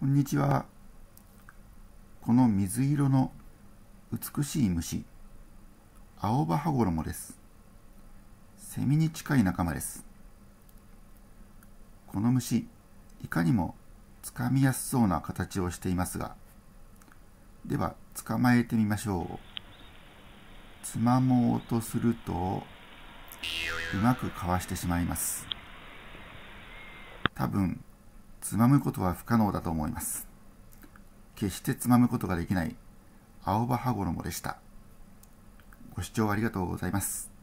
こんにちは。この水色の美しい虫、青葉羽衣です。セミに近い仲間です。この虫、いかにもつかみやすそうな形をしていますが、では捕まえてみましょう。つまもうとすると、うまくかわしてしまいます。多分、つまむことは不可能だと思います。決してつまむことができない青葉羽衣でした。ご視聴ありがとうございます。